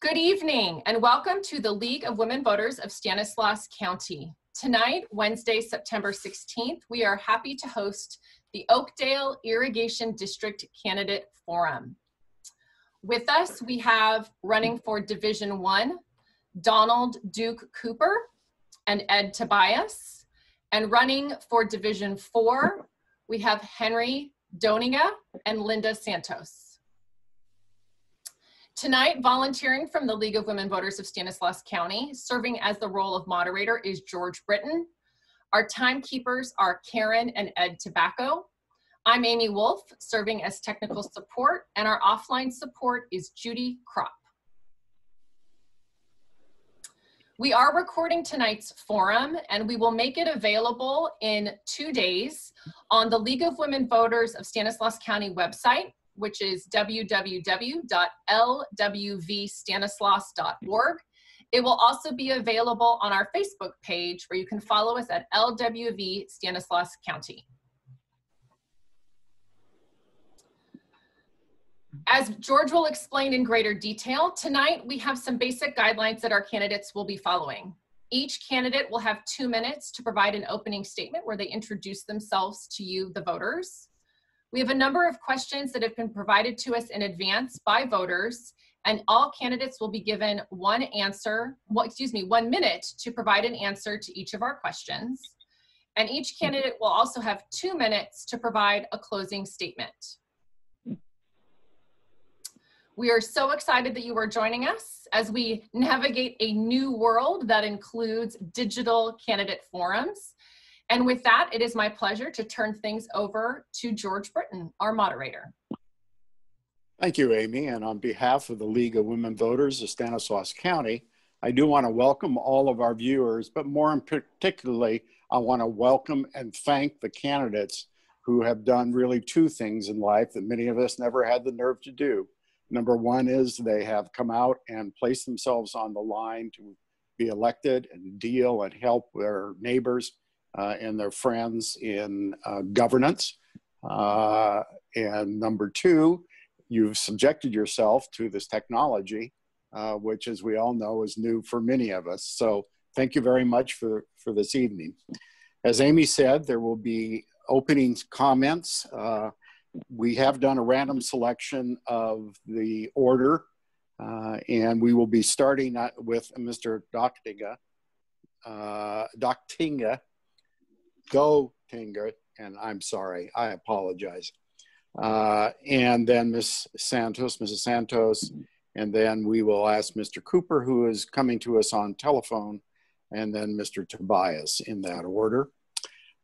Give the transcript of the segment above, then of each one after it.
Good evening and welcome to the League of Women Voters of Stanislaus County. Tonight, Wednesday, September 16th, we are happy to host the Oakdale Irrigation District Candidate Forum. With us, we have running for Division One, Donald Duke Cooper and Ed Tobias. And running for Division Four, we have Henry Dotinga and Linda Santos. Tonight, volunteering from the League of Women Voters of Stanislaus County, serving as the role of moderator is George Britton. Our timekeepers are Karen and Ed Tobacco. I'm Amy Wolf, serving as technical support, and our offline support is Judy Kropp. We are recording tonight's forum and we will make it available in two days on the League of Women Voters of Stanislaus County website which is www.lwvstanislaus.org. It will also be available on our Facebook page where you can follow us at LWV Stanislaus County. As George will explain in greater detail, tonight we have some basic guidelines that our candidates will be following. Each candidate will have two minutes to provide an opening statement where they introduce themselves to you, the voters. We have a number of questions that have been provided to us in advance by voters, and all candidates will be given one answer, well, excuse me, one minute to provide an answer to each of our questions. And each candidate will also have two minutes to provide a closing statement. We are so excited that you are joining us as we navigate a new world that includes digital candidate forums. And with that, it is my pleasure to turn things over to George Britton, our moderator. Thank you, Amy. And on behalf of the League of Women Voters of Stanislaus County, I do want to welcome all of our viewers, but more particularly, I want to welcome and thank the candidates who have done really two things in life that many of us never had the nerve to do. Number one is they have come out and placed themselves on the line to be elected and deal and help their neighbors and their friends in uh, governance. Uh, and number two, you've subjected yourself to this technology, uh, which, as we all know, is new for many of us. So, thank you very much for, for this evening. As Amy said, there will be opening comments. Uh, we have done a random selection of the order, uh, and we will be starting with Mr. Doctinga. Uh, Doctinga, Go Tinger, and I'm sorry, I apologize. Uh, and then Miss Santos, Mrs. Santos, and then we will ask Mr. Cooper, who is coming to us on telephone, and then Mr. Tobias in that order.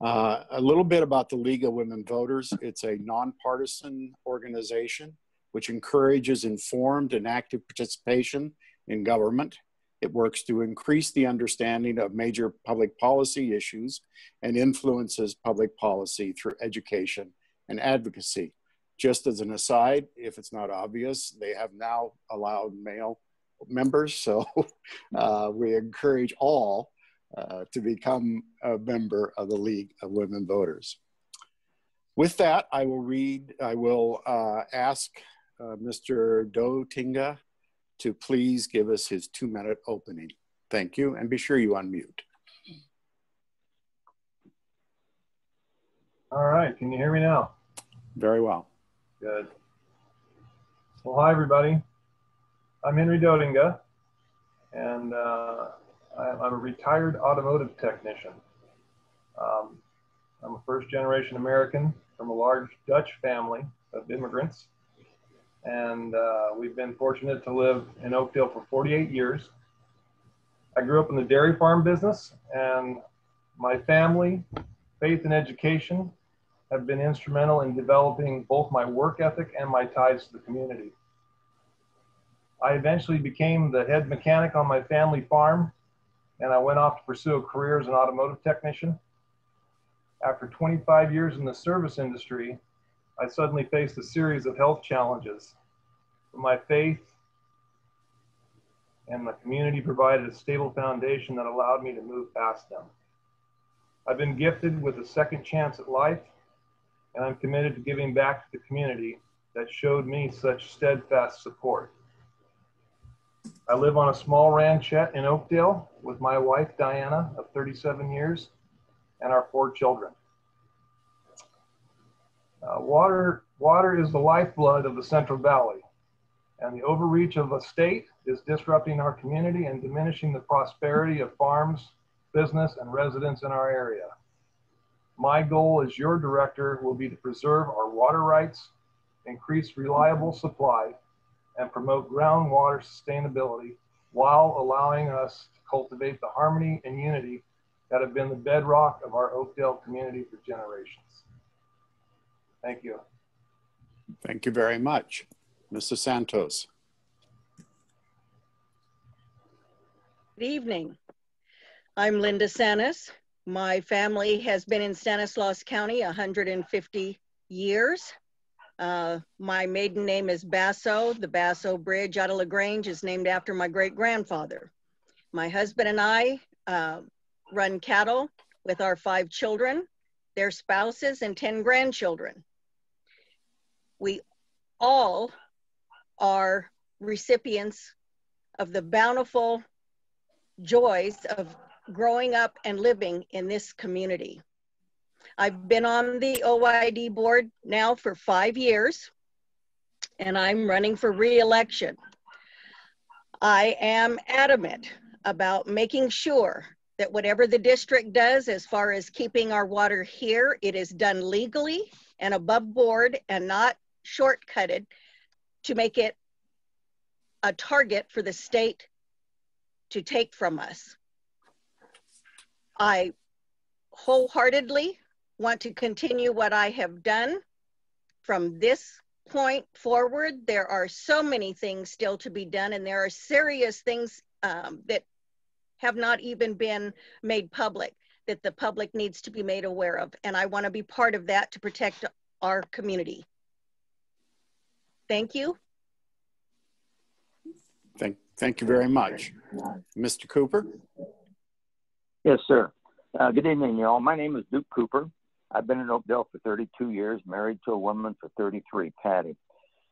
Uh, a little bit about the League of Women Voters. It's a nonpartisan organization which encourages informed and active participation in government it works to increase the understanding of major public policy issues and influences public policy through education and advocacy. Just as an aside, if it's not obvious, they have now allowed male members, so uh, we encourage all uh, to become a member of the League of Women Voters. With that, I will read, I will uh, ask uh, Mr. Dotinga to please give us his two minute opening. Thank you, and be sure you unmute. All right, can you hear me now? Very well. Good. Well, hi everybody. I'm Henry Dotinga, and uh, I'm a retired automotive technician. Um, I'm a first generation American from a large Dutch family of immigrants and uh, we've been fortunate to live in Oakdale for 48 years. I grew up in the dairy farm business, and my family, faith, and education have been instrumental in developing both my work ethic and my ties to the community. I eventually became the head mechanic on my family farm, and I went off to pursue a career as an automotive technician. After 25 years in the service industry, I suddenly faced a series of health challenges. But my faith and the community provided a stable foundation that allowed me to move past them. I've been gifted with a second chance at life, and I'm committed to giving back to the community that showed me such steadfast support. I live on a small ranchette in Oakdale with my wife, Diana, of 37 years, and our four children. Uh, water, water is the lifeblood of the Central Valley, and the overreach of the state is disrupting our community and diminishing the prosperity of farms, business, and residents in our area. My goal as your director will be to preserve our water rights, increase reliable supply, and promote groundwater sustainability while allowing us to cultivate the harmony and unity that have been the bedrock of our Oakdale community for generations. Thank you. Thank you very much. Mr. Santos. Good evening. I'm Linda Santos. My family has been in Stanislaus County 150 years. Uh, my maiden name is Basso. The Basso Bridge out of LaGrange is named after my great grandfather. My husband and I uh, run cattle with our five children, their spouses, and 10 grandchildren. We all are recipients of the bountiful joys of growing up and living in this community. I've been on the OID board now for five years, and I'm running for reelection. I am adamant about making sure that whatever the district does as far as keeping our water here, it is done legally and above board and not shortcutted to make it a target for the state to take from us. I wholeheartedly want to continue what I have done from this point forward. There are so many things still to be done, and there are serious things um, that have not even been made public that the public needs to be made aware of. And I want to be part of that to protect our community. Thank you. Thank, thank you very much. Mr. Cooper? Yes, sir. Uh, good evening, y'all. My name is Duke Cooper. I've been in Oakdale for 32 years, married to a woman for 33, Patty.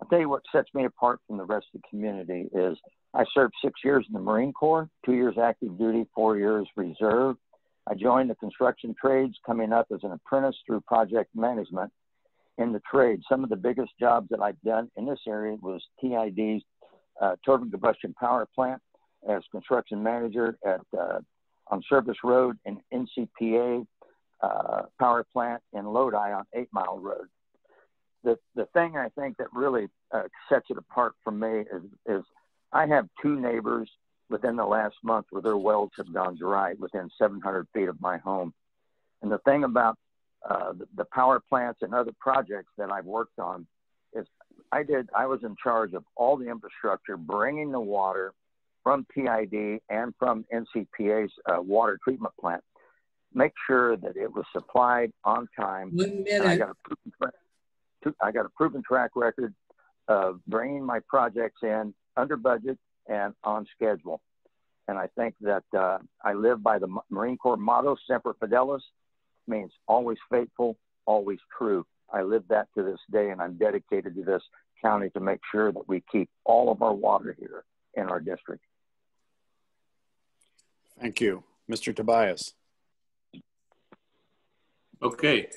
I'll tell you what sets me apart from the rest of the community is I served six years in the Marine Corps, two years active duty, four years reserve. I joined the construction trades, coming up as an apprentice through project management in the trade. Some of the biggest jobs that I've done in this area was TID's uh, turbine combustion power plant as construction manager at uh, on Service Road and NCPA uh, power plant in Lodi on Eight Mile Road. The the thing I think that really uh, sets it apart from me is is I have two neighbors within the last month where their wells have gone dry within 700 feet of my home. And the thing about uh, the, the power plants and other projects that I've worked on is I did I was in charge of all the infrastructure, bringing the water from TID and from NCPA's uh, water treatment plant, make sure that it was supplied on time. One minute. I got a proven track, I got a proven track record of bringing my projects in under budget and on schedule. And I think that uh, I live by the Marine Corps motto, Semper Fidelis, means always faithful, always true. I live that to this day, and I'm dedicated to this county to make sure that we keep all of our water here in our district. Thank you. Mr. Tobias. Okay,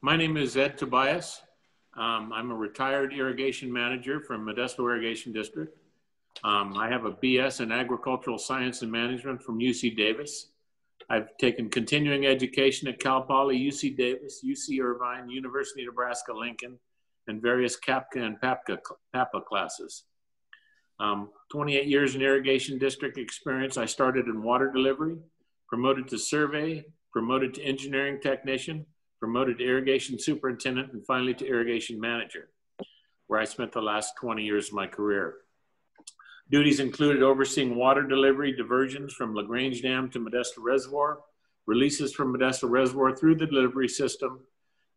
my name is Ed Tobias. Um, I'm a retired irrigation manager from Modesto Irrigation District. Um, I have a BS in agricultural science and management from UC Davis. I've taken continuing education at Cal Poly, UC Davis, UC Irvine, University of Nebraska Lincoln, and various CAPCA and PAPCA, PAPA classes. Um, 28 years in irrigation district experience. I started in water delivery, promoted to survey, promoted to engineering technician, promoted to irrigation superintendent, and finally to irrigation manager, where I spent the last 20 years of my career. Duties included overseeing water delivery diversions from LaGrange Dam to Modesto Reservoir, releases from Modesto Reservoir through the delivery system.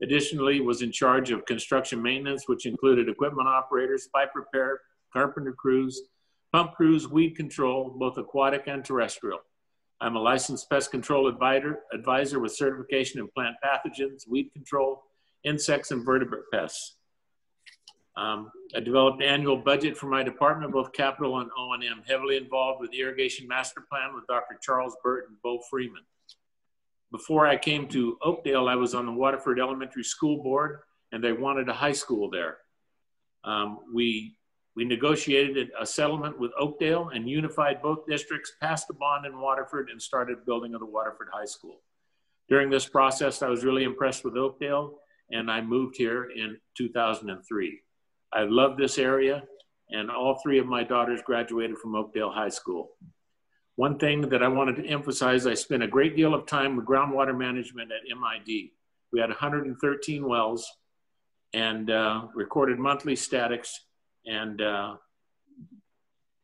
Additionally, was in charge of construction maintenance, which included equipment operators, pipe repair, carpenter crews, pump crews, weed control, both aquatic and terrestrial. I'm a licensed pest control advisor, advisor with certification in plant pathogens, weed control, insects, and vertebrate pests. Um, I developed annual budget for my department, both capital and O&M, heavily involved with the irrigation master plan with Dr. Charles Burt and Bo Freeman. Before I came to Oakdale, I was on the Waterford Elementary School Board and they wanted a high school there. Um, we, we negotiated a settlement with Oakdale and unified both districts, passed a bond in Waterford and started building of the Waterford High School. During this process, I was really impressed with Oakdale and I moved here in 2003. I love this area, and all three of my daughters graduated from Oakdale High School. One thing that I wanted to emphasize, I spent a great deal of time with groundwater management at MID. We had 113 wells and uh, recorded monthly statics and uh,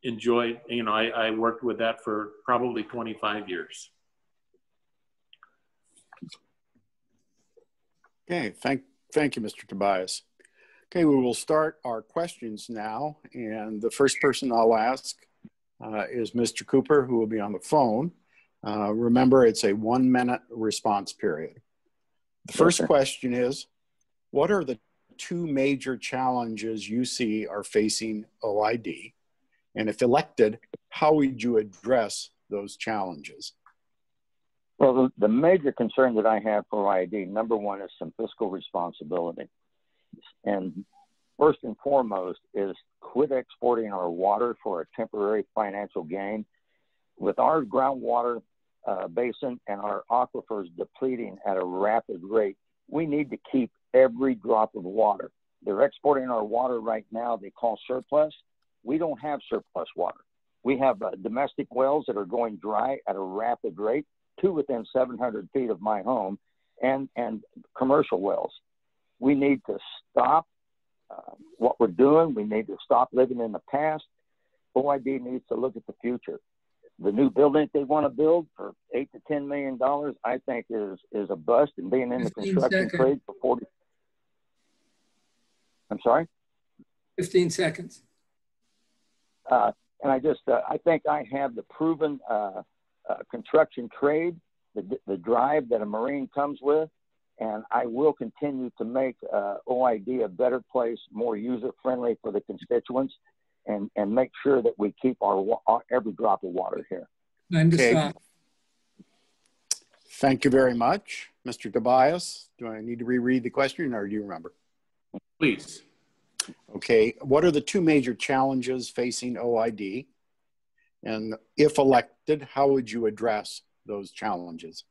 enjoyed, you know, I, I worked with that for probably 25 years. Okay, thank, thank you, Mr. Tobias. Okay, we will start our questions now. And the first person I'll ask uh, is Mr. Cooper, who will be on the phone. Uh, remember, it's a one minute response period. The first okay. question is What are the two major challenges you see are facing OID? And if elected, how would you address those challenges? Well, the, the major concern that I have for OID, number one, is some fiscal responsibility. And first and foremost is quit exporting our water for a temporary financial gain. With our groundwater uh, basin and our aquifers depleting at a rapid rate, we need to keep every drop of water. They're exporting our water right now, they call surplus. We don't have surplus water. We have uh, domestic wells that are going dry at a rapid rate, two within 700 feet of my home, and, and commercial wells. We need to stop uh, what we're doing. We need to stop living in the past. OID needs to look at the future. The new building that they want to build for eight to ten million dollars, I think is is a bust. And being in the construction seconds. trade for forty. I'm sorry. Fifteen seconds. Uh, and I just uh, I think I have the proven uh, uh, construction trade, the the drive that a Marine comes with, and I will continue to make uh, OID a better place, more user friendly for the constituents, and and make sure that we keep our, our every drop of water here. Okay. Thank you very much, Mr. Tobias. Do I need to reread the question, or do you remember? Please. Okay. What are the two major challenges facing OID? And if elected, how would you address those challenges?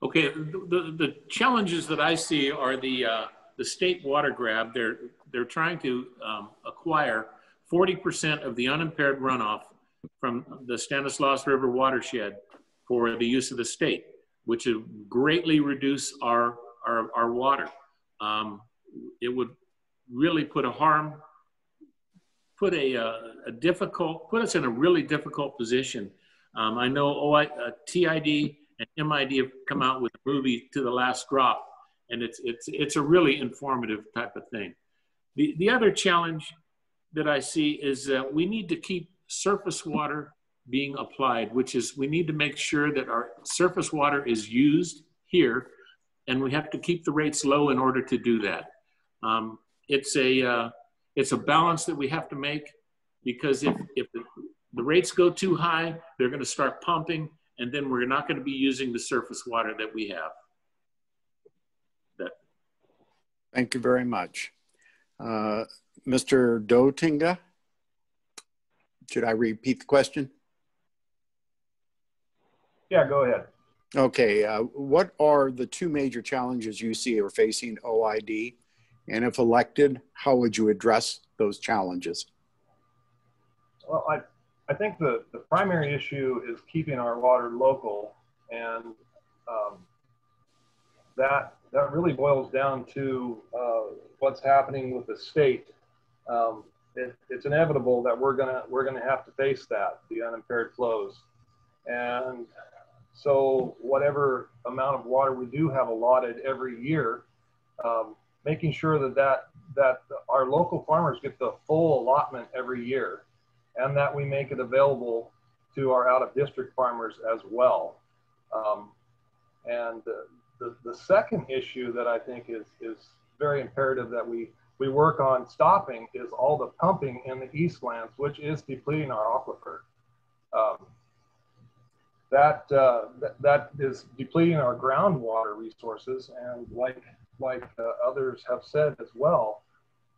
Okay, the, the, challenges that I see are the, uh, the state water grab. They're, they're trying to um, acquire 40% of the unimpaired runoff from the Stanislaus River watershed for the use of the state, which would greatly reduce our, our, our water. Um, it would really put a harm, put a, a, uh, a, difficult, put us in a really difficult position. Um, I know OI, uh, TID and MID have come out with a movie to the last drop, and it's it's it's a really informative type of thing. The the other challenge that I see is that we need to keep surface water being applied, which is we need to make sure that our surface water is used here, and we have to keep the rates low in order to do that. Um, it's a uh, it's a balance that we have to make because if if the, the rates go too high, they're going to start pumping, and then we're not going to be using the surface water that we have. That. Thank you very much. Uh, Mr. Dotinga, should I repeat the question? Yeah, go ahead. Okay, uh, what are the two major challenges you see are facing OID? And if elected, how would you address those challenges? Well, I, I think the, the primary issue is keeping our water local, and um, that that really boils down to uh, what's happening with the state. Um, it, it's inevitable that we're gonna we're gonna have to face that the unimpaired flows, and so whatever amount of water we do have allotted every year, um, making sure that that that our local farmers get the full allotment every year and that we make it available to our out of district farmers as well. Um, and the, the, the, second issue that I think is, is very imperative that we we work on stopping is all the pumping in the Eastlands, which is depleting our aquifer. Um, that, uh, th that is depleting our groundwater resources. And like, like uh, others have said as well,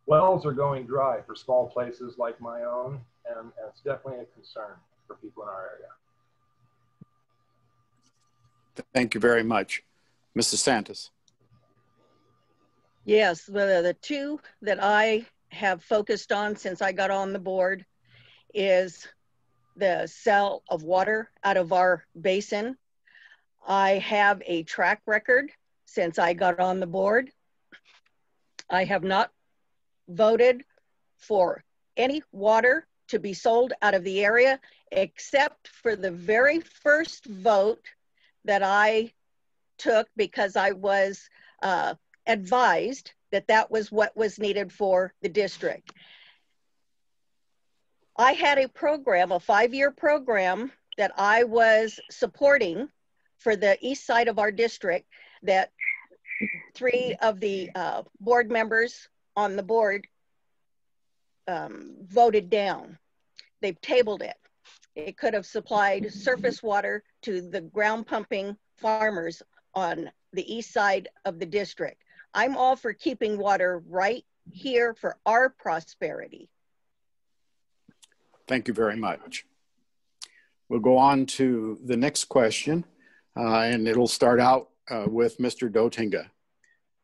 wells are going dry for small places like my own, and, and it's definitely a concern for people in our area. Thank you very much. Mrs. Santos. Yes, the, the two that I have focused on since I got on the board is the sell of water out of our basin. I have a track record since I got on the board. I have not voted for any water to be sold out of the area except for the very first vote that I took because I was uh, advised that that was what was needed for the district. I had a program, a five year program that I was supporting for the east side of our district that three of the uh, board members on the board um, voted down. They've tabled it. It could have supplied surface water to the ground pumping farmers on the east side of the district. I'm all for keeping water right here for our prosperity. Thank you very much. We'll go on to the next question, uh, and it'll start out uh, with Mr. Dotinga.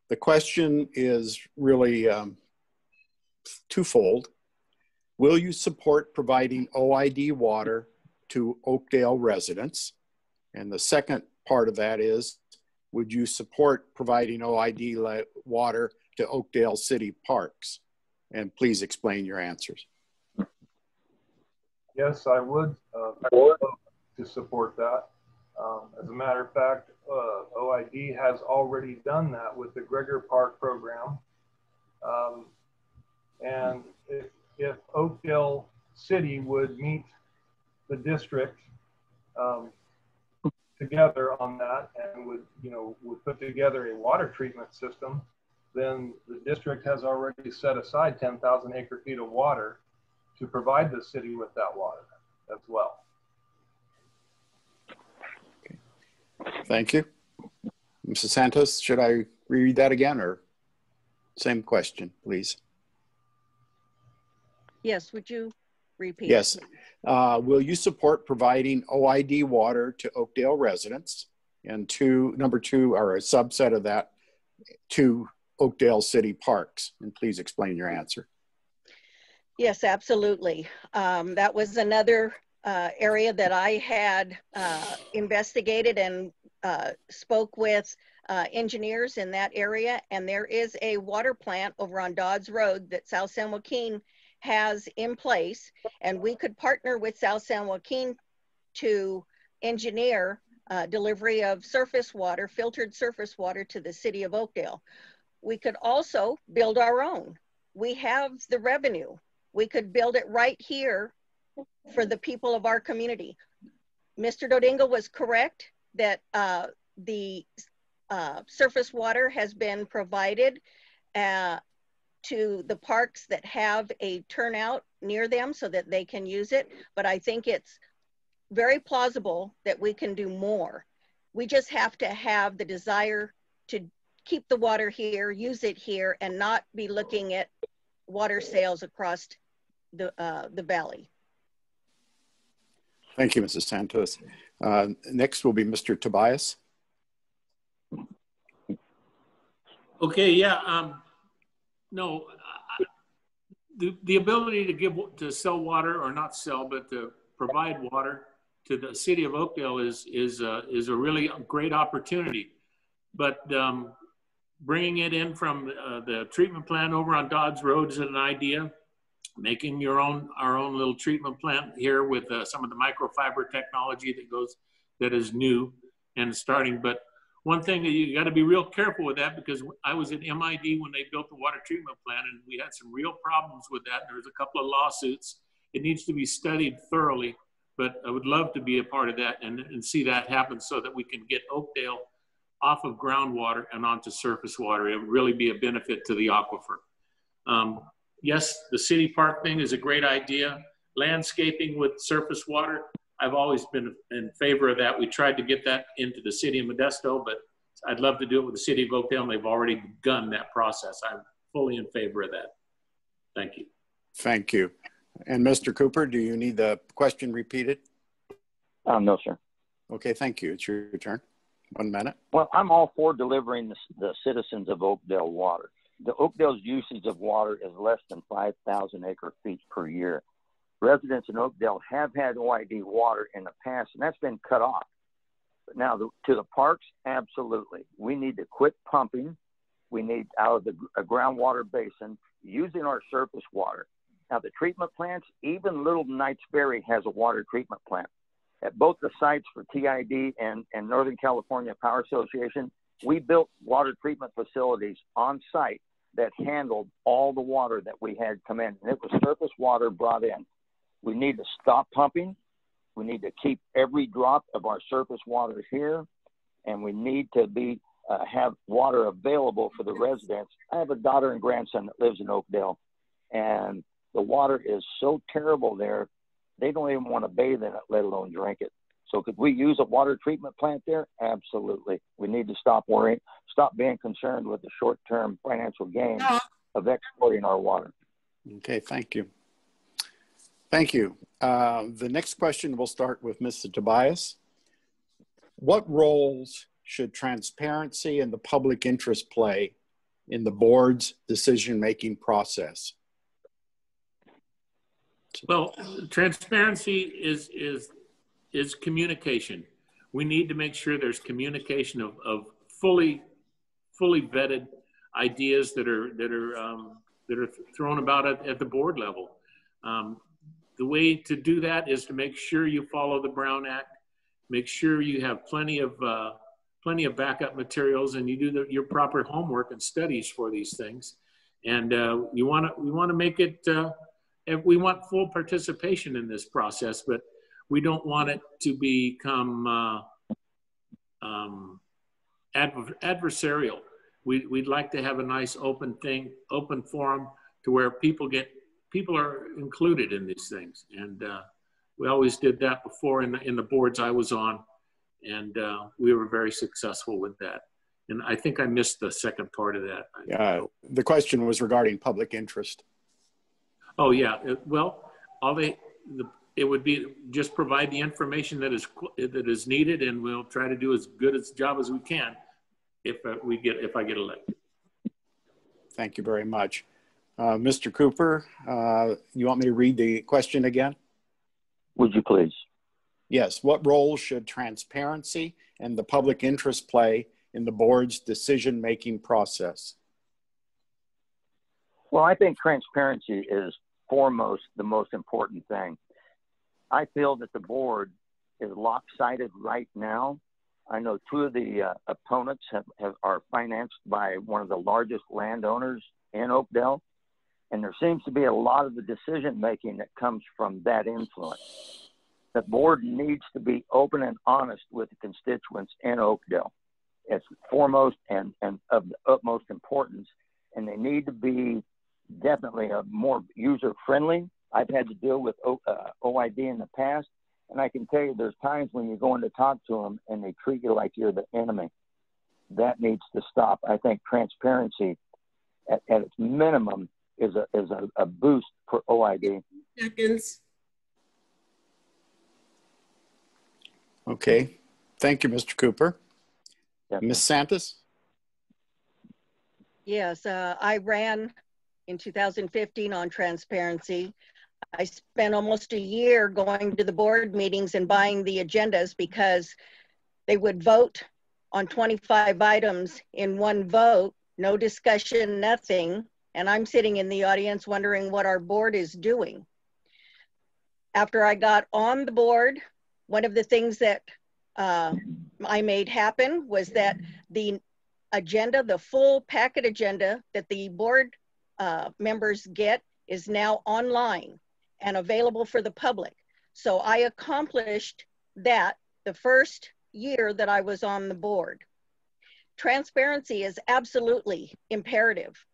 The question is really um, twofold. Will you support providing OID water to Oakdale residents? And the second part of that is, would you support providing OID water to Oakdale City Parks? And please explain your answers. Yes, I would uh, to support that. Um, as a matter of fact, uh, OID has already done that with the Gregor Park program. Um, and if, if, Oakdale City would meet the district um, together on that and would, you know, would put together a water treatment system, then the district has already set aside 10,000 acre feet of water to provide the city with that water as well. Thank you. Mrs. Santos, should I reread that again or same question, please? Yes, would you repeat? Yes. Uh, will you support providing OID water to Oakdale residents? And two, number two, or a subset of that, to Oakdale City Parks? And please explain your answer. Yes, absolutely. Um, that was another uh, area that I had uh, investigated and uh, spoke with uh, engineers in that area. And there is a water plant over on Dodds Road that South San Joaquin has in place. And we could partner with South San Joaquin to engineer uh, delivery of surface water, filtered surface water to the city of Oakdale. We could also build our own. We have the revenue we could build it right here for the people of our community. Mr. Dotinga was correct that uh, the uh, surface water has been provided uh, to the parks that have a turnout near them so that they can use it. But I think it's very plausible that we can do more. We just have to have the desire to keep the water here, use it here, and not be looking at water sales across the, uh, the valley. Thank you, Mrs. Santos. Uh, next will be Mr. Tobias. Okay, yeah. Um, no, the, the ability to give to sell water or not sell, but to provide water to the city of Oakdale is is uh, is a really great opportunity. But um, bringing it in from uh, the treatment plant over on Dodds Road is an idea making your own our own little treatment plant here with uh, some of the microfiber technology that goes that is new and starting. But one thing that you got to be real careful with that because I was at MID when they built the water treatment plant and we had some real problems with that. There was a couple of lawsuits. It needs to be studied thoroughly, but I would love to be a part of that and, and see that happen so that we can get Oakdale off of groundwater and onto surface water. It would really be a benefit to the aquifer. Um, yes, the city park thing is a great idea. Landscaping with surface water, I've always been in favor of that. We tried to get that into the city of Modesto, but I'd love to do it with the city of Oakdale, and they've already begun that process. I'm fully in favor of that. Thank you. Thank you. And Mr. Cooper, do you need the question repeated? Um, no, sir. Okay, thank you. It's your turn. One minute. Well, I'm all for delivering the, the citizens of Oakdale water. The Oakdale's usage of water is less than 5,000 acre feet per year. Residents in Oakdale have had OID water in the past, and that's been cut off. But now the, to the parks, absolutely. We need to quit pumping. We need out of the groundwater basin using our surface water. Now the treatment plants, even Little Knights Ferry has a water treatment plant. At both the sites for TID and, and Northern California Power Association, we built water treatment facilities on site that handled all the water that we had come in. And it was surface water brought in. We need to stop pumping. We need to keep every drop of our surface water here, and we need to be uh, have water available for the residents. I have a daughter and grandson that lives in Oakdale, and the water is so terrible there, they don't even want to bathe in it, let alone drink it. So could we use a water treatment plant there? Absolutely. We need to stop worrying, stop being concerned with the short-term financial gain of exporting our water. Okay, thank you. Thank you. Uh, the next question will start with Mr. Tobias. What roles should transparency and the public interest play in the board's decision-making process? Well, transparency is is is communication. We need to make sure there's communication of, of fully fully vetted ideas that are that are um, that are thrown about at, at the board level. Um, the way to do that is to make sure you follow the Brown Act, make sure you have plenty of uh, plenty of backup materials, and you do the, your proper homework and studies for these things. And uh, you want to we want to make it. Uh, we want full participation in this process, but we don't want it to become uh, um, adver adversarial. We, we'd like to have a nice open thing, open forum to where people get people are included in these things. And uh, we always did that before in the, in the boards I was on, and uh, we were very successful with that. And I think I missed the second part of that. Yeah, the question was regarding public interest. Oh yeah, uh, well, all they, the, it would be just provide the information that is that is needed, and we'll try to do as good a job as we can if uh, we get if I get elected. Thank you very much. Uh, Mr. Cooper, uh, you want me to read the question again? Would you please? Yes. What role should transparency and the public interest play in the board's decision making process? Well, I think transparency is foremost the most important thing. I feel that the board is lopsided right now. I know two of the uh, opponents have, have, are financed by one of the largest landowners in Oakdale. And there seems to be a lot of the decision making that comes from that influence. The board needs to be open and honest with the constituents in Oakdale. It's foremost and, and of the utmost importance. And they need to be definitely a more user friendly. I've had to deal with o, uh, OID in the past, and I can tell you there's times when you're going to talk to them and they treat you like you're the enemy. That needs to stop. I think transparency at, at its minimum is a is a, a boost for OID. Seconds. Okay. Thank you, Mr. Cooper. Yep. Ms. Santos? Yes, uh, I ran in 2015 on transparency. I spent almost a year going to the board meetings and buying the agendas because they would vote on 25 items in one vote, no discussion, nothing and I'm sitting in the audience wondering what our board is doing. After I got on the board, one of the things that uh, I made happen was that the agenda, the full packet agenda that the board uh, members get is now online and available for the public. So I accomplished that the first year that I was on the board. Transparency is absolutely imperative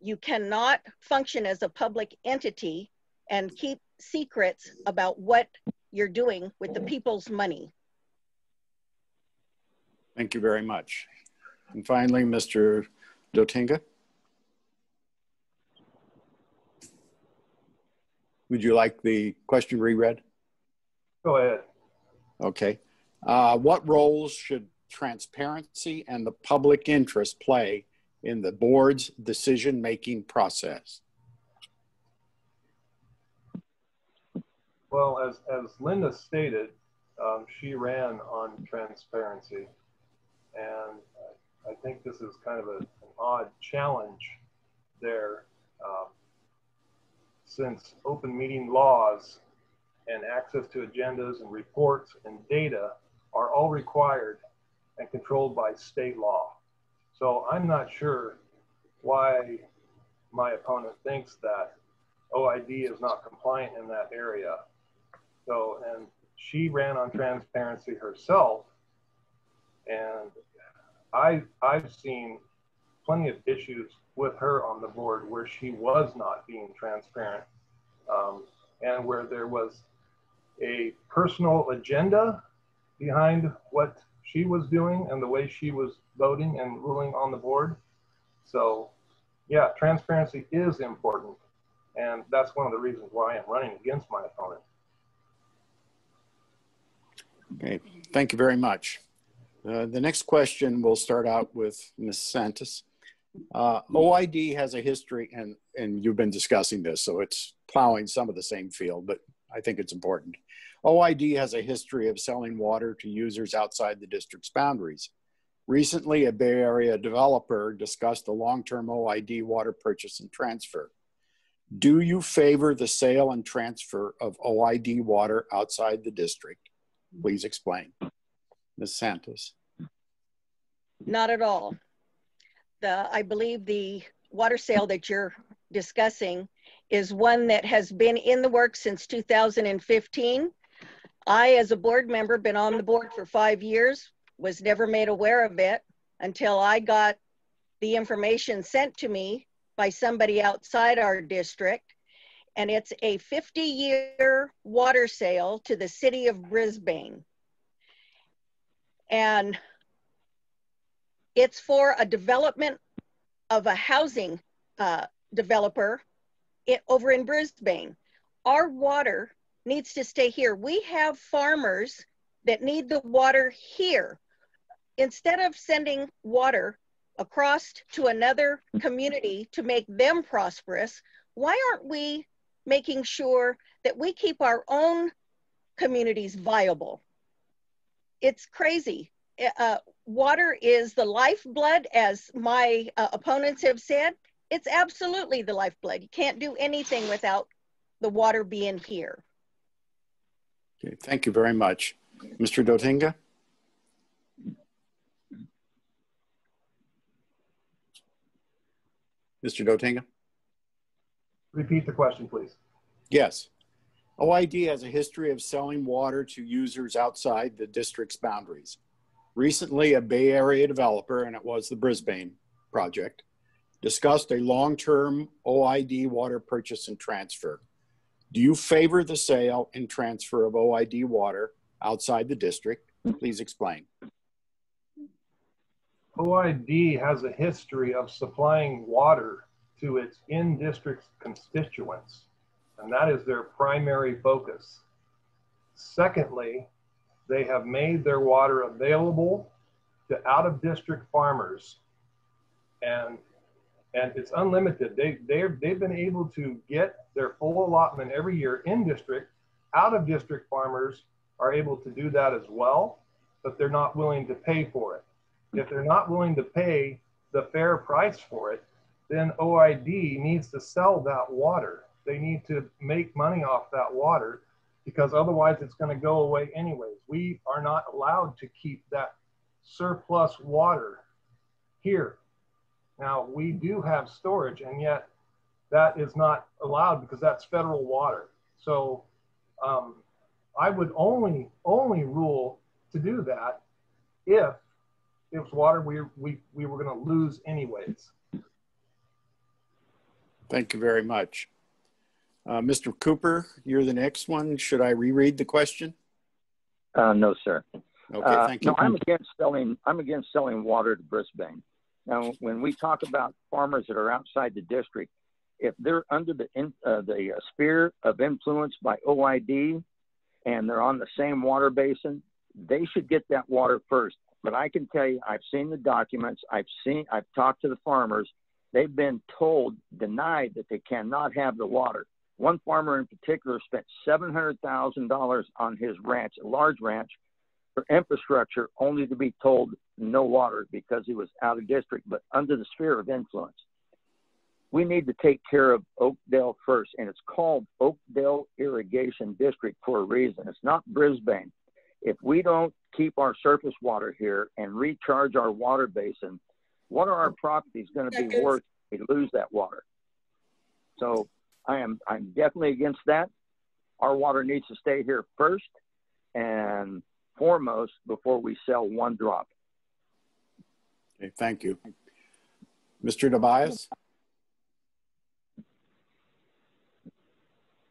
you cannot function as a public entity and keep secrets about what you're doing with the people's money. Thank you very much. And finally, Mr. Dotinga. Would you like the question reread? Go ahead. Okay. Uh, what roles should transparency and the public interest play in the board's decision-making process? Well, as, as Linda stated, um, she ran on transparency. And I think this is kind of a, an odd challenge there. Um, since open meeting laws and access to agendas and reports and data are all required and controlled by state law. So I'm not sure why my opponent thinks that OID is not compliant in that area. So, and she ran on transparency herself. And I, I've seen plenty of issues with her on the board where she was not being transparent um, and where there was a personal agenda behind what she was doing and the way she was voting and ruling on the board. So, yeah, transparency is important. And that's one of the reasons why I'm running against my opponent. Okay, thank you very much. Uh, the next question will start out with Ms. Santos. Uh, OID has a history, and, and you've been discussing this, so it's plowing some of the same field, but I think it's important. OID has a history of selling water to users outside the district's boundaries. Recently, a Bay Area developer discussed a long-term OID water purchase and transfer. Do you favor the sale and transfer of OID water outside the district? Please explain. Ms. Santos. Not at all the, I believe the water sale that you're discussing is one that has been in the works since 2015. I, as a board member, been on the board for five years, was never made aware of it until I got the information sent to me by somebody outside our district. And it's a 50 year water sale to the city of Brisbane. And it's for a development of a housing uh, developer it, over in Brisbane. Our water needs to stay here. We have farmers that need the water here. Instead of sending water across to another community to make them prosperous, why aren't we making sure that we keep our own communities viable? It's crazy. Uh, water is the lifeblood, as my uh, opponents have said. It's absolutely the lifeblood. You can't do anything without the water being here. Okay, thank you very much. Mr. Dotinga? Mr. Dotinga? Repeat the question, please. Yes. OID has a history of selling water to users outside the district's boundaries. Recently, a Bay Area developer, and it was the Brisbane project, discussed a long term OID water purchase and transfer. Do you favor the sale and transfer of OID water outside the district? Please explain. OID has a history of supplying water to its in district constituents, and that is their primary focus. Secondly, they have made their water available to out of district farmers and and it's unlimited. They they they've been able to get their full allotment every year in district. Out of district farmers are able to do that as well, but they're not willing to pay for it. If they're not willing to pay the fair price for it, then OID needs to sell that water. They need to make money off that water because otherwise it's going to go away anyways. We are not allowed to keep that surplus water here. Now, we do have storage, and yet that is not allowed because that's federal water. So um, I would only only rule to do that if it was water we, we, we were going to lose anyways. Thank you very much. Uh, Mr. Cooper, you're the next one. Should I reread the question? Uh, no, sir. Okay, Uh, thank you. No, I'm against selling. I'm against selling water to Brisbane. Now, when we talk about farmers that are outside the district, if they're under the in, uh, the uh, sphere of influence by OID, and they're on the same water basin, they should get that water first. But I can tell you, I've seen the documents. I've seen. I've talked to the farmers. They've been told, denied that they cannot have the water. One farmer in particular spent seven hundred thousand dollars on his ranch, a large ranch, for infrastructure, only to be told no water because he was out of district, but under the sphere of influence. We need to take care of Oakdale first, and it's called Oakdale Irrigation District for a reason. It's not Brisbane. If we don't keep our surface water here and recharge our water basin, what are our properties going to be worth if we lose that water? So I am I'm definitely against that. Our water needs to stay here first and foremost before we sell one drop. Okay, thank you. Mr. Tobias?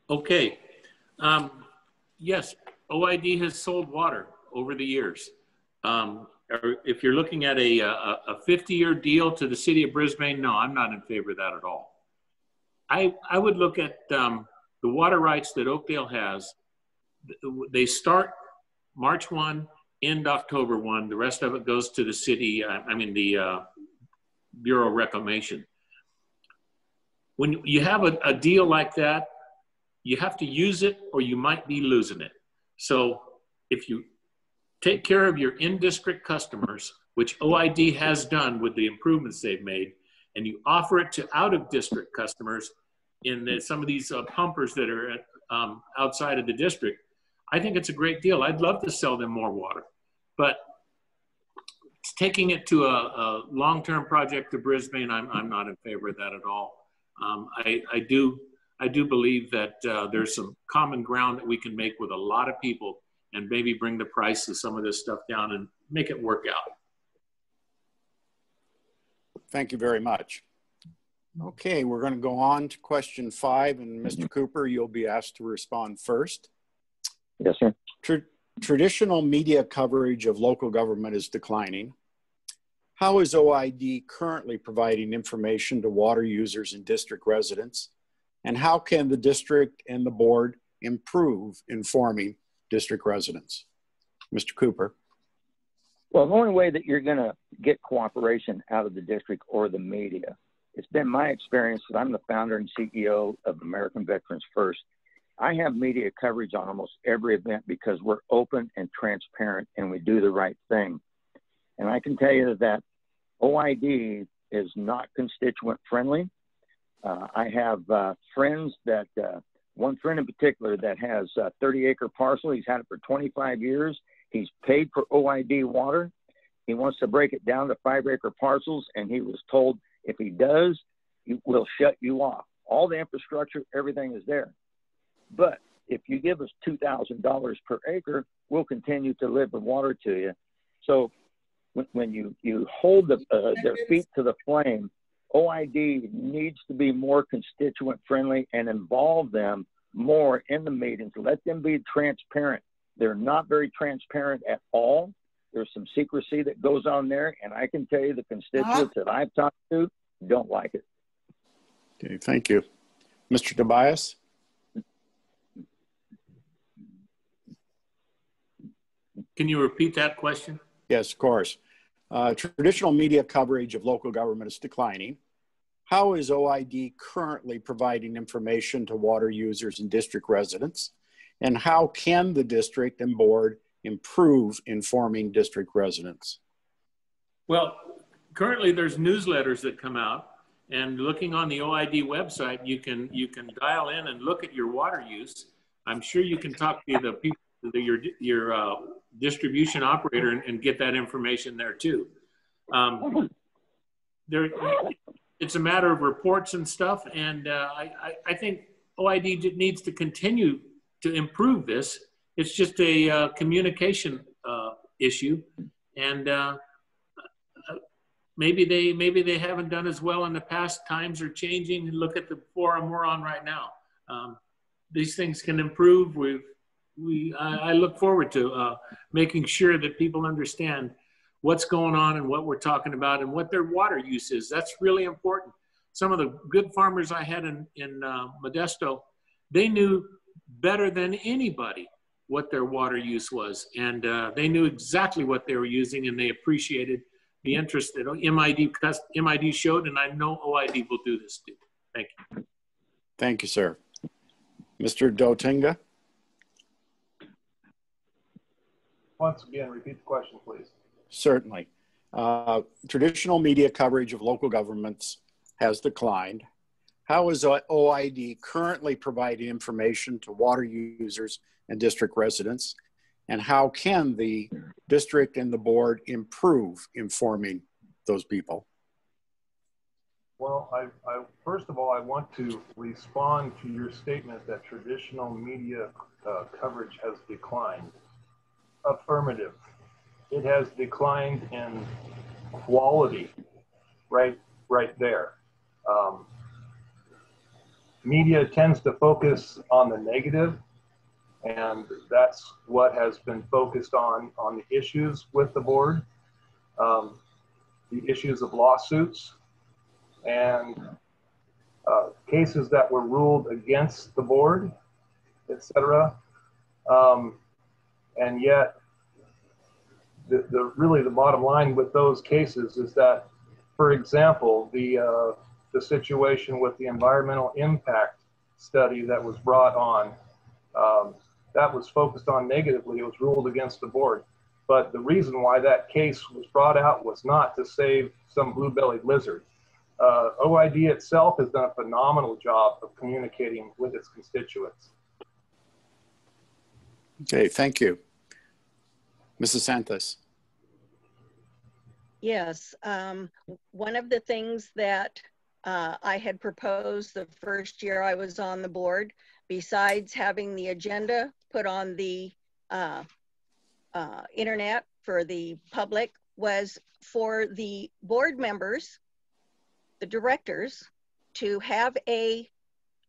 Okay. Um, yes, OID has sold water over the years. Um, if you're looking at a, a 50 year deal to the city of Brisbane, no, I'm not in favor of that at all. I, I would look at um, the water rights that Oakdale has. They start March 1, end October 1. The rest of it goes to the city, uh, I mean, the uh, Bureau of Reclamation. When you have a, a deal like that, you have to use it or you might be losing it. So if you take care of your in-district customers, which OID has done with the improvements they've made, and you offer it to out-of-district customers in the, some of these uh, pumpers that are um, outside of the district, I think it's a great deal. I'd love to sell them more water, but taking it to a, a long-term project to Brisbane, I'm, I'm not in favor of that at all. Um, I, I do I do believe that uh, there's some common ground that we can make with a lot of people and maybe bring the price of some of this stuff down and make it work out. Thank you very much. Okay, we're going to go on to question five, and Mr. Cooper, you'll be asked to respond first. Yes, sir. Tra traditional media coverage of local government is declining. How is OID currently providing information to water users and district residents? And how can the district and the board improve informing district residents? Mr. Cooper. Well, the only way that you're going to get cooperation out of the district or the media, it's been my experience that I'm the founder and CEO of American Veterans First. I have media coverage on almost every event because we're open and transparent and we do the right thing. And I can tell you that OID is not constituent friendly. Uh, I have uh, friends that, uh, one friend in particular that has a 30 acre parcel. He's had it for 25 years. He's paid for OID water. He wants to break it down to five acre parcels, and he was told if he does, he will shut you off. All the infrastructure, everything is there. But if you give us $2,000 per acre, we'll continue to live deliver water to you. So when, when you, you hold the, uh, their feet to the flame, OID needs to be more constituent friendly and involve them more in the meetings. Let them be transparent. They're not very transparent at all. There's some secrecy that goes on there, and I can tell you the constituents that I've talked to don't like it. Okay, thank you. Mr. Tobias? Can you repeat that question? Yes, of course. Uh, traditional media coverage of local government is declining. How is OID currently providing information to water users and district residents? And how can the district and board improve informing district residents? Well, currently there's newsletters that come out and looking on the OID website, you can, you can dial in and look at your water use. I'm sure you can talk to the people, your, your uh, distribution operator and, and, get that information there too. Um, there, it's a matter of reports and stuff. And uh, I, I, think OID needs to continue to improve this. It's just a uh, communication uh, issue. And uh, maybe they maybe they haven't done as well in the past. Times are changing. Look at the forum we're on right now. Um, these things can improve. We we I, I look forward to uh, making sure that people understand what's going on and what we're talking about and what their water use is. That's really important. Some of the good farmers I had in in uh, Modesto, they knew better than anybody what their water use was, and uh, they knew exactly what they were using, and they appreciated the interest that MID MID showed, and I know OID will do this too. Thank you. Thank you, sir. Mr. Dotinga? Once again, repeat the question, please. Certainly. Uh, traditional media coverage of local governments has declined. How is OID currently providing information to water users and district residents? And how can the district and the board improve informing those people? Well, I, I, first of all, I want to respond to your statement that traditional media uh, coverage has declined. Affirmative. It has declined in quality, right, right there. Um, media tends to focus on the negative, and that's what has been focused on on the issues with the board, um, the issues of lawsuits, and uh, cases that were ruled against the board, etc. and yet, the, the really the bottom line with those cases is that, for example, the uh, the situation with the environmental impact study that was brought on, um, that was focused on negatively. It was ruled against the board. But the reason why that case was brought out was not to save some blue-bellied lizard uh, OID itself has done a phenomenal job of communicating with its constituents. Okay, thank you. Mrs. Santos. Yes, um, one of the things that uh, I had proposed the first year I was on the board, besides having the agenda put on the uh, uh, internet for the public, was for the board members the directors to have a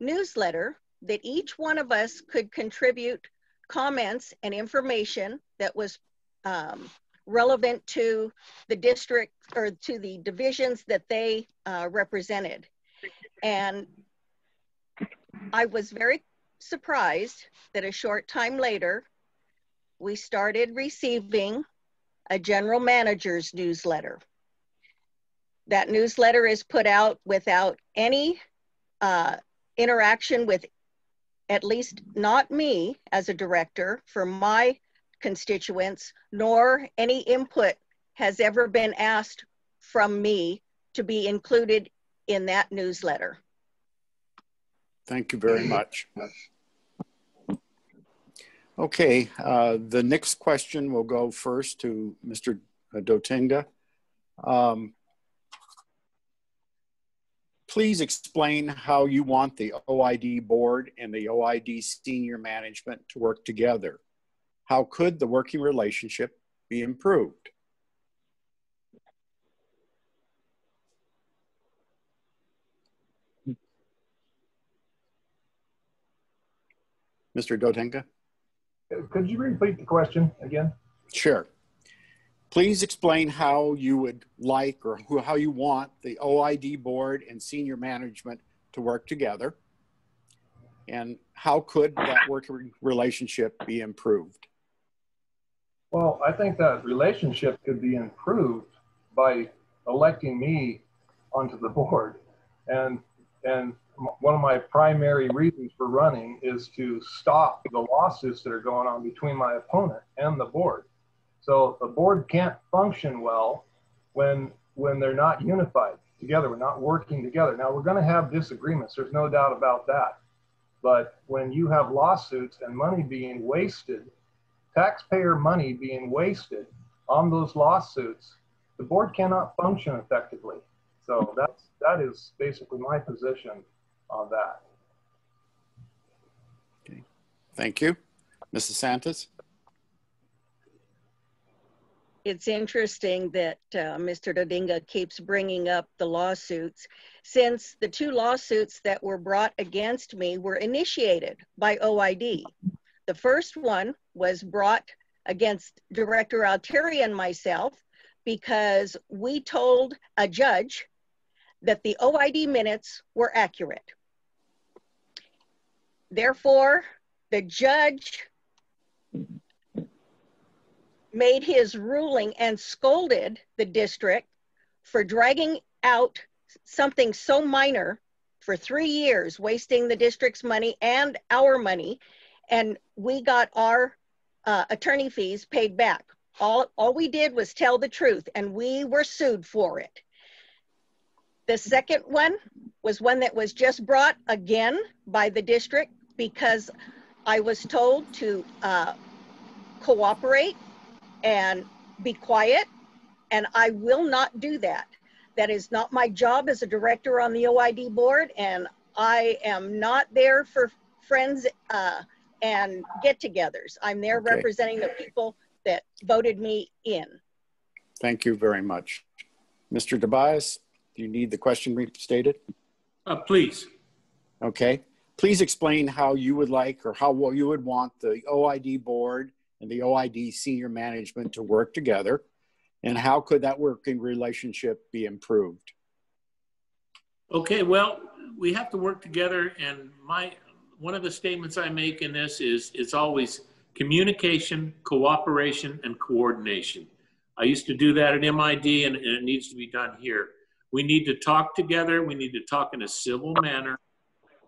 newsletter that each one of us could contribute comments and information that was um, relevant to the district or to the divisions that they uh, represented. And I was very surprised that a short time later, we started receiving a general manager's newsletter. That newsletter is put out without any uh, interaction with at least not me as a director for my constituents, nor any input has ever been asked from me to be included in that newsletter. Thank you very much. Okay, uh, the next question will go first to Mr. Dotinga. Um, please explain how you want the OID board and the OID senior management to work together. How could the working relationship be improved? Mr. Dotinga? Could you repeat the question again? Sure. Please explain how you would like or how you want the OID board and senior management to work together. And how could that working relationship be improved? Well, I think that relationship could be improved by electing me onto the board. And, and one of my primary reasons for running is to stop the lawsuits that are going on between my opponent and the board. So the board can't function well when when they're not unified together. We're not working together. Now we're going to have disagreements. There's no doubt about that. But when you have lawsuits and money being wasted, taxpayer money being wasted on those lawsuits, the board cannot function effectively. So that's that is basically my position on that. Okay. Thank you. Mrs. Santos? it's interesting that uh, Mr. Dotinga keeps bringing up the lawsuits since the two lawsuits that were brought against me were initiated by OID. The first one was brought against Director Altieri and myself because we told a judge that the OID minutes were accurate. Therefore, the judge made his ruling and scolded the district for dragging out something so minor for three years, wasting the district's money and our money. And we got our uh, attorney fees paid back. All, all we did was tell the truth, and we were sued for it. The second one was one that was just brought again by the district because I was told to uh, cooperate and be quiet, and I will not do that. That is not my job as a director on the OID board, and I am not there for friends uh, and get togethers. I'm there Okay. representing the people that voted me in. Thank you very much. Mr. Tobias, do you need the question restated? Uh, please. Okay. Please explain how you would like or how well you would want the OID board and the OID senior management to work together and how could that working relationship be improved? Okay, well, we have to work together and my, one of the statements I make in this is, it's always communication, cooperation, and coordination. I used to do that at MID and, and it needs to be done here. We need to talk together. We need to talk in a civil manner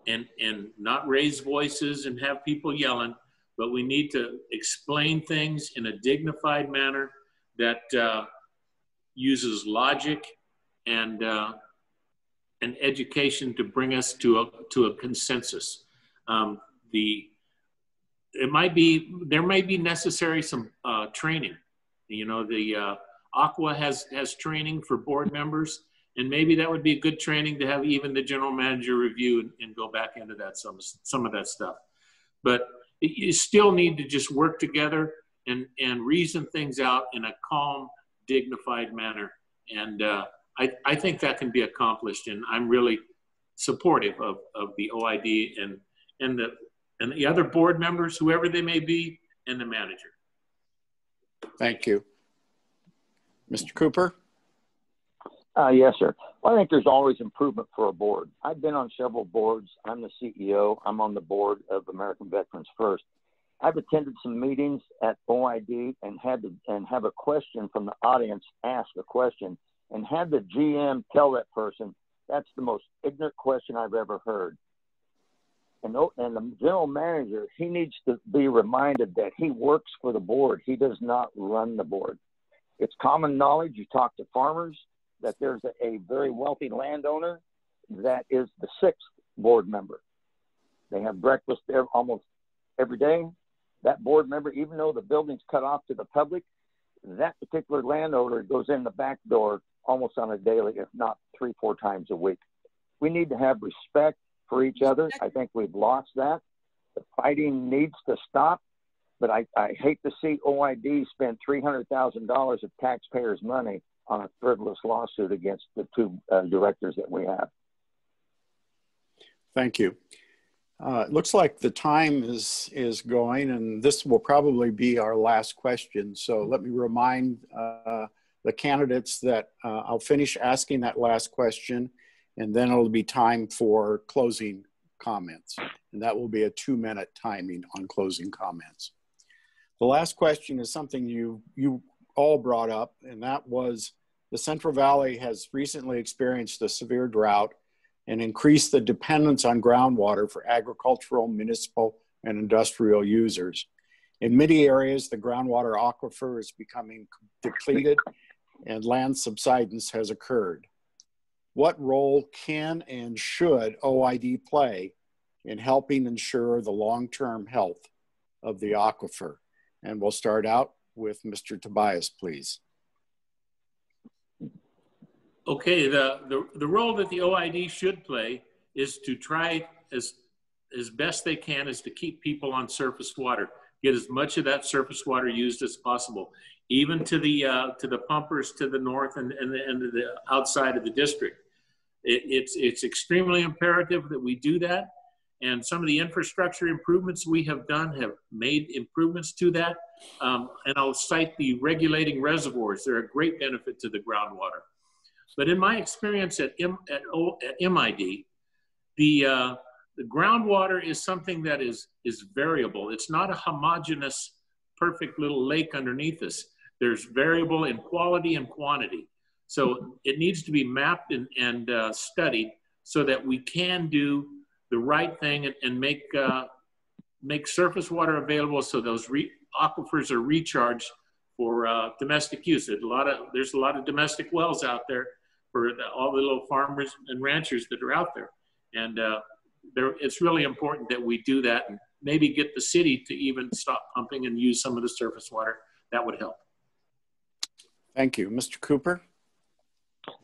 and, and not raise voices and have people yelling, but we need to explain things in a dignified manner that uh, uses logic and, uh, and education to bring us to a, to a consensus. Um, the, it might be, there may be necessary some uh, training. You know, the uh, ACWA has, has training for board members, and maybe that would be good training to have even the general manager review and, and go back into that some, some of that stuff. But you still need to just work together and, and reason things out in a calm, dignified manner. And uh, I, I think that can be accomplished. And I'm really supportive of, of the OID and, and, the, and the other board members, whoever they may be, and the manager. Thank you. Mr. Cooper? Uh, yes, sir. Well, I think there's always improvement for a board. I've been on several boards. I'm the CEO. I'm on the board of American Veterans First. I've attended some meetings at OID and had to and have a question from the audience ask a question and had the GM tell that person that's the most ignorant question I've ever heard. And, o- and the general manager, he needs to be reminded that he works for the board. He does not run the board. It's common knowledge. You talk to farmers, that there's a, a very wealthy landowner that is the sixth board member. They have breakfast there almost every day. That board member, even though the building's cut off to the public, that particular landowner goes in the back door almost on a daily, if not three, four times a week. We need to have respect for each other. I think we've lost that. The fighting needs to stop, but I, I hate to see OID spend $300,000 of taxpayers' money on a frivolous lawsuit against the two uh, directors that we have. Thank you. Uh, it looks like the time is is going, and this will probably be our last question. So let me remind uh, the candidates that uh, I'll finish asking that last question, and then it'll be time for closing comments, and that will be a two-minute timing on closing comments. The last question is something you you all brought up, and that was the Central Valley has recently experienced a severe drought and increased the dependence on groundwater for agricultural, municipal, and industrial users. In many areas, the groundwater aquifer is becoming depleted and land subsidence has occurred. What role can and should OID play in helping ensure the long-term health of the aquifer? And we'll start out with Mr. Tobias, please. Okay, the, the, the role that the OID should play is to try as, as best they can is to keep people on surface water. get as much of that surface water used as possible, even to the uh, to the pumpers to the north and and the, and the outside of the district. It, it's it's extremely imperative that we do that, and some of the infrastructure improvements we have done have made improvements to that. Um, and I'll cite the regulating reservoirs; they're a great benefit to the groundwater. But in my experience at, M, at, o, at MID, the uh, the groundwater is something that is is variable. It's not a homogeneous, perfect little lake underneath us. There's variable in quality and quantity. So it needs to be mapped and, and uh, studied so that we can do the right thing and, and make uh, make surface water available so those aquifers are recharged for uh, domestic use. There's a lot of there's a lot of domestic wells out there for the, all the little farmers and ranchers that are out there, and uh, there, it's really important that we do that and maybe get the city to even stop pumping and use some of the surface water. That would help. Thank you. Mr. Cooper?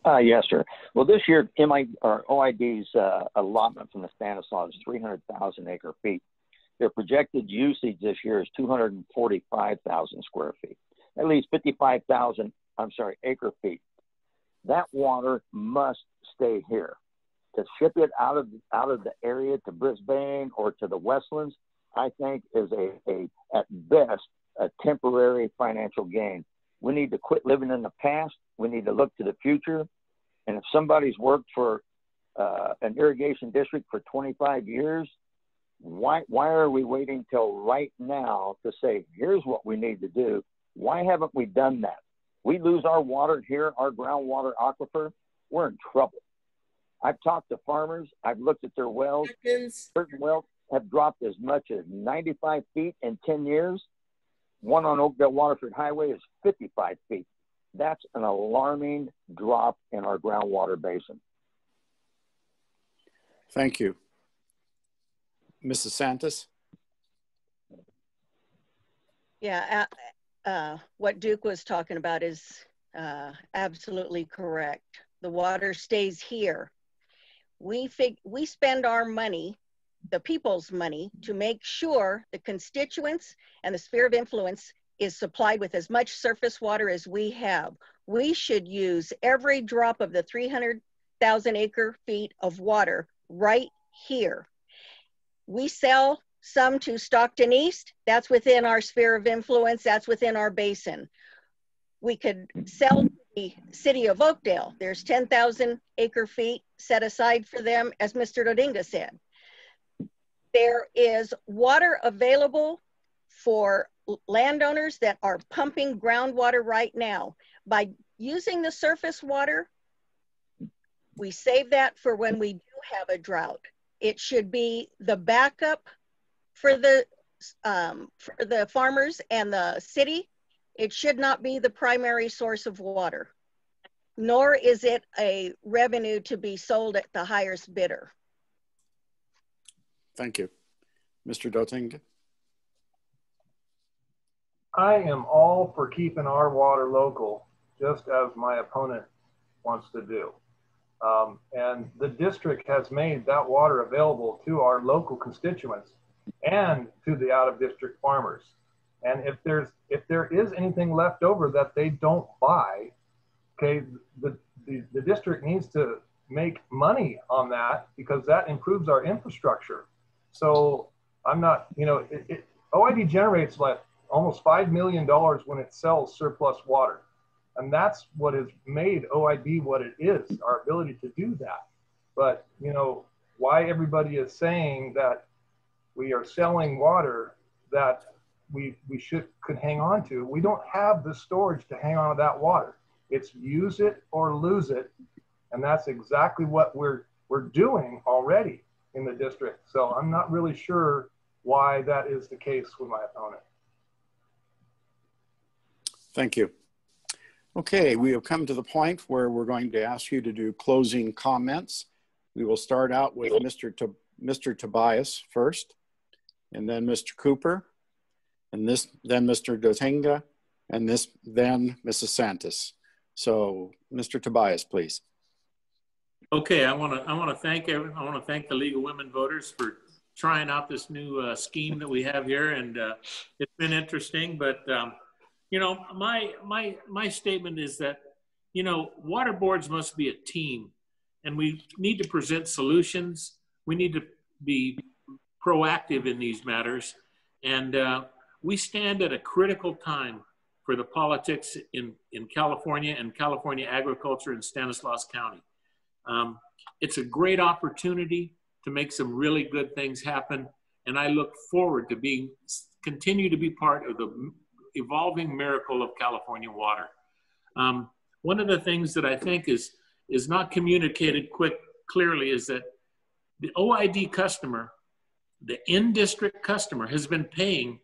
Uh, yes, sir. Well, this year, MI, or OID's uh, allotment from the Stanislaus is 300,000 acre feet. Their projected usage this year is 245,000 square feet. at least 55,000, I'm sorry, acre feet. That water must stay here to ship it out of out of the area to Brisbane or to the Westlands, I think is a, a at best a temporary financial gain. We need to quit living in the past. We need to look to the future. And if somebody's worked for uh, an irrigation district for 25 years, why why are we waiting till right now to say here's what we need to do? Why haven't we done that? We lose our water here, our groundwater aquifer, we're in trouble. I've talked to farmers. I've looked at their wells. Seconds. Certain wells have dropped as much as 95 feet in 10 years. One on Oakdale Waterford Highway is 55 feet. That's an alarming drop in our groundwater basin. Thank you. Mrs. Santos? Yeah, uh, uh, what Duke was talking about is uh, absolutely correct. The water stays here we fig- we spend our money the people's money to make sure the constituents and the sphere of influence is supplied with as much surface water as we have we should use every drop of the 300,000 acre feet of water right here we sell some to Stockton East that's within our sphere of influence that's within our basin we could sell the city of Oakdale. There's 10,000 acre feet set aside for them, as Mr. Dotinga said. There is water available for landowners that are pumping groundwater right now. By using the surface water, we save that for when we do have a drought. It should be the backup for the um, for the farmers and the city it should not be the primary source of water, nor is it a revenue to be sold at the highest bidder. Thank you. Mr. Doting. I am all for keeping our water local, just as my opponent wants to do. Um, and the district has made that water available to our local constituents and to the out of district farmers. And if there's if there is anything left over that they don't buy, okay, the, the, the district needs to make money on that because that improves our infrastructure. So I'm not, you know, it, it, OID generates like almost $5 million when it sells surplus water. And that's what has made OID what it is, our ability to do that. But, you know, why everybody is saying that we are selling water that we, we should could hang on to. We don't have the storage to hang on to that water. It's use it or lose it. And that's exactly what we're, we're doing already in the district. So I'm not really sure why that is the case with my opponent. Thank you. Okay, we have come to the point where we're going to ask you to do closing comments. We will start out with Mr. Mr. Tobias first, and then Mr. Cooper, and this then Mr. Dotinga, and this then Mrs. Santos. So, Mr. Tobias, please. Okay, I want to I want to thank everyone. I want to thank the League of Women Voters for trying out this new uh, scheme that we have here, and uh, it's been interesting. But um, you know, my my my statement is that you know, water boards must be a team, and we need to present solutions. We need to be proactive in these matters, and uh, we stand at a critical time for the politics in, in California and California agriculture in Stanislaus County. Um, it's a great opportunity to make some really good things happen. And I look forward to being, continue to be part of the evolving miracle of California water. Um, one of the things that I think is, is not communicated quick, clearly is that the OID customer, the in-district customer has been paying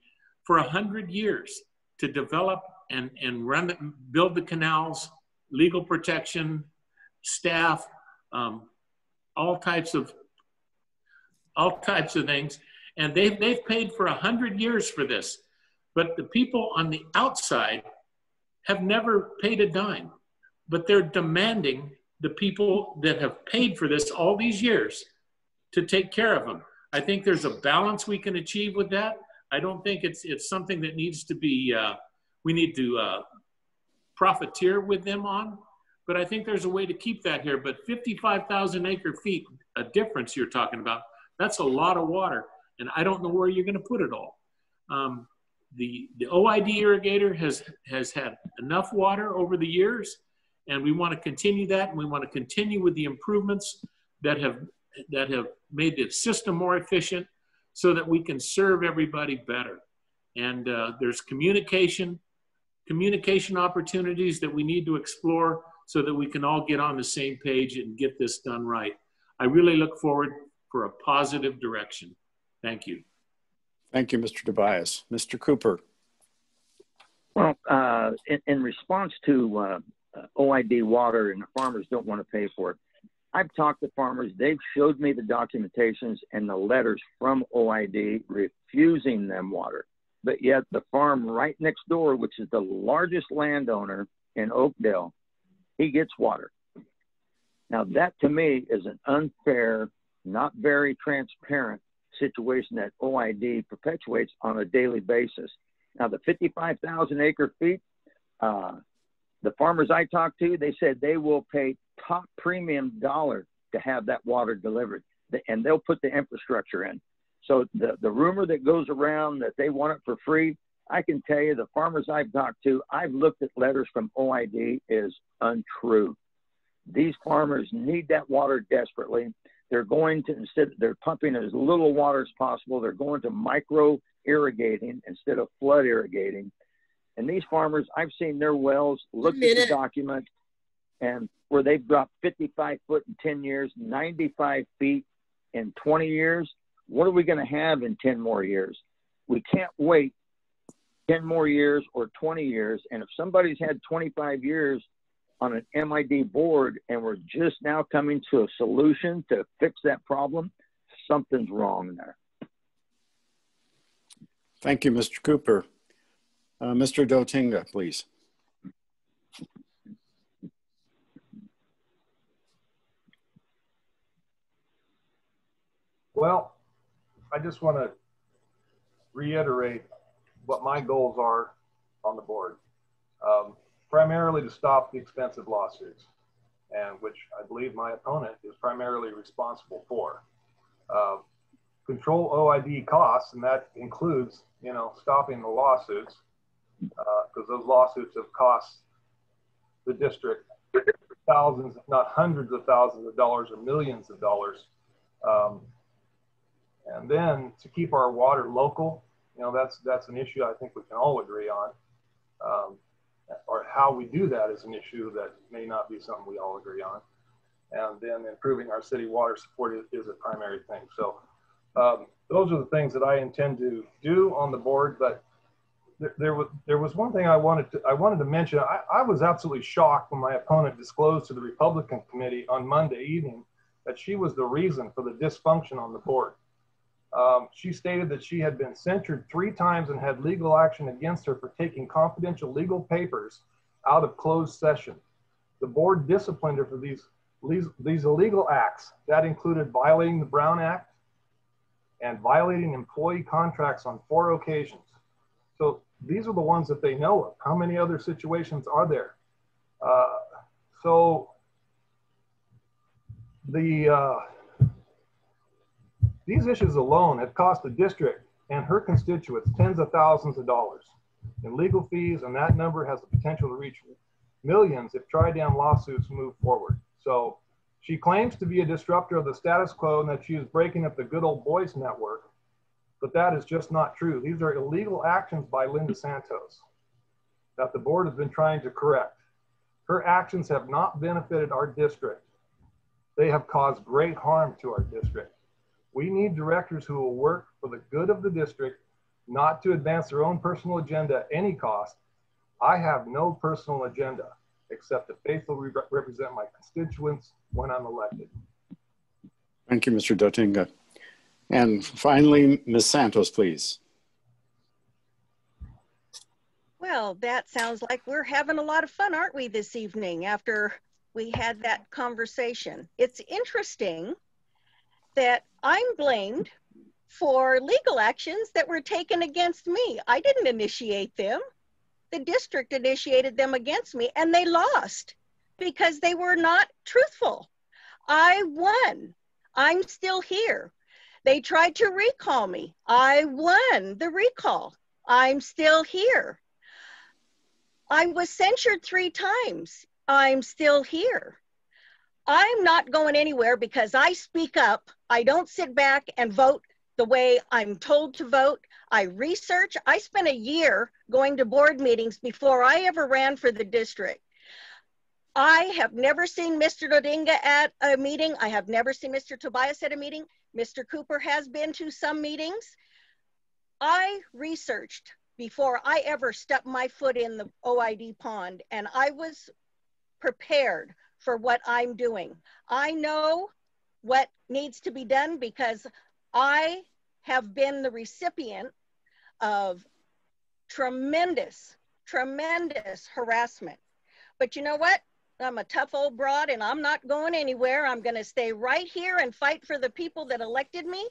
for a hundred years to develop and, and run, build the canals, legal protection, staff, um, all types of, all types of things. And they've, they've paid for a hundred years for this. But the people on the outside have never paid a dime, but they're demanding the people that have paid for this all these years to take care of them. I think there's a balance we can achieve with that. I don't think it's, it's something that needs to be, uh, we need to uh, profiteer with them on. But I think there's a way to keep that here. But 55,000 acre feet, a difference you're talking about, that's a lot of water. And I don't know where you're going to put it all. Um, the, the OID irrigator has, has had enough water over the years, and we want to continue that. And we want to continue with the improvements that have, that have made the system more efficient so that we can serve everybody better. And uh, there's communication communication opportunities that we need to explore so that we can all get on the same page and get this done right. I really look forward for a positive direction. Thank you. Thank you, Mr. Tobias. Mr. Cooper. Well, uh, in, in, response to uh, OID water and the farmers don't want to pay for it, I've talked to farmers. They've showed me the documentations and the letters from OID refusing them water but yet the farm right next door, which is the largest landowner in Oakdale, he gets water. Now, that to me is an unfair, not very transparent situation that OID perpetuates on a daily basis. Now, the 55,000 acre feet, uh, the farmers I talked to, they said they will pay top premium dollar to have that water delivered, and they'll put the infrastructure in. So the, the rumor that goes around that they want it for free, I can tell you the farmers I've talked to, I've looked at letters from OID is untrue. These farmers need that water desperately. They're going to instead they're pumping as little water as possible. They're going to micro irrigating instead of flood irrigating. And these farmers, I've seen their wells, looked at the document, and where they've dropped 55 foot in 10 years, 95 feet in 20 years, what are we going to have in 10 more years? We can't wait 10 more years or 20 years. And if somebody's had 25 years on an MID board and we're just now coming to a solution to fix that problem, something's wrong there. Thank you, Mr. Cooper. Uh, Mr. Dotinga, please. Well, I just want to reiterate what my goals are on the board. Um, primarily to stop the expensive lawsuits, and which I believe my opponent is primarily responsible for. Uh, control OID costs, and that includes, you know, stopping the lawsuits, because uh, those lawsuits have cost the district thousands, if not hundreds of thousands of dollars or millions of dollars um, and then to keep our water local, you know, that's that's an issue I think we can all agree on. Um, or how we do that is an issue that may not be something we all agree on. And then improving our city water support is, a primary thing. So um, those are the things that I intend to do on the board. But there, there was there was one thing I wanted to I wanted to mention. I, I was absolutely shocked when my opponent disclosed to the Republican committee on Monday evening that she was the reason for the dysfunction on the board. Um, she stated that she had been censured three times and had legal action against her for taking confidential legal papers out of closed session. The board disciplined her for these, these illegal acts. That included violating the Brown Act, and violating employee contracts on four occasions. So these are the ones that they know of. How many other situations are there? Uh, so the uh, these issues alone have cost the district and her constituents tens of thousands of dollars in legal fees, and that number has the potential to reach millions if Tri-Dam lawsuits move forward. So she claims to be a disruptor of the status quo and that she is breaking up the good old boys network, but that is just not true. These are illegal actions by Linda Santos that the board has been trying to correct. Her actions have not benefited our district. They have caused great harm to our district. We need directors who will work for the good of the district, not to advance their own personal agenda at any cost. I have no personal agenda except to faithfully re represent my constituents when I'm elected. Thank you, Mr. Dotinga. And finally, Ms. Santos, please. Well, that sounds like we're having a lot of fun, aren't we, this evening after we had that conversation? It's interesting that I'm blamed for legal actions that were taken against me. I didn't initiate them. The district initiated them against me and they lost because they were not truthful. I won. I'm still here. They tried to recall me. I won the recall. I'm still here. I was censured three times. I'm still here. I'm not going anywhere because I speak up. I don't sit back and vote the way I'm told to vote. I research. I spent a year going to board meetings before I ever ran for the district. I have never seen Mr. Dotinga at a meeting. I have never seen Mr. Tobias at a meeting. Mr. Cooper has been to some meetings. I researched before I ever stepped my foot in the OID pond and I was prepared for what I'm doing. I know what needs to be done because I have been the recipient of tremendous, tremendous harassment. But you know what? I'm a tough old broad and I'm not going anywhere. I'm going to stay right here and fight for the people that elected me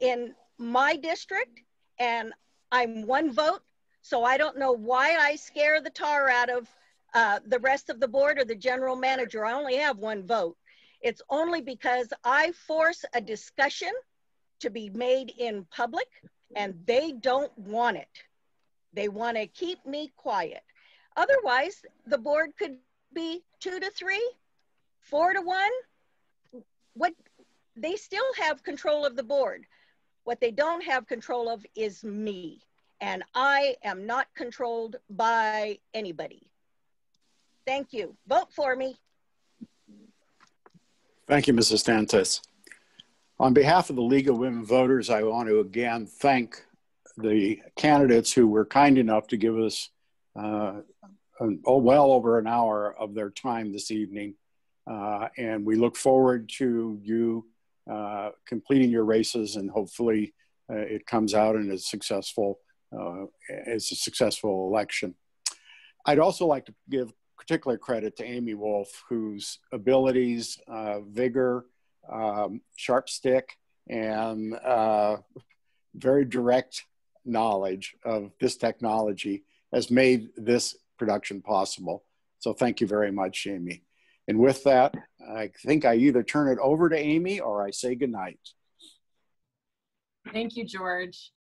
in my district. And I'm one vote. So I don't know why I scare the tar out of uh, the rest of the board or the general manager. I only have one vote. It's only because I force a discussion to be made in public and they don't want it. They want to keep me quiet. Otherwise, the board could be two to three, four to one. What they still have control of the board. What they don't have control of is me. And I am not controlled by anybody. Thank you. Vote for me. Thank you, Mrs. Santos. On behalf of the League of Women Voters, I want to again thank the candidates who were kind enough to give us uh, oh, well over an hour of their time this evening. Uh, and we look forward to you uh, completing your races and hopefully uh, it comes out in a successful, uh, a successful election. I'd also like to give particular credit to Amy Wolf, whose abilities, uh, vigor, um, sharp stick, and uh, very direct knowledge of this technology has made this production possible. So thank you very much, Amy. And with that, I think I either turn it over to Amy or I say goodnight. Thank you, George.